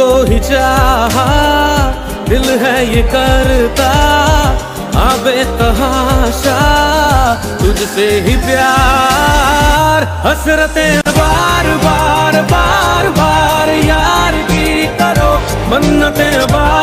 को ही चाहा, दिल है ये करता आबे तहाशा, तुझसे ही प्यार। हसरतें बार बार बार बार, यार की करो मन्नतें बार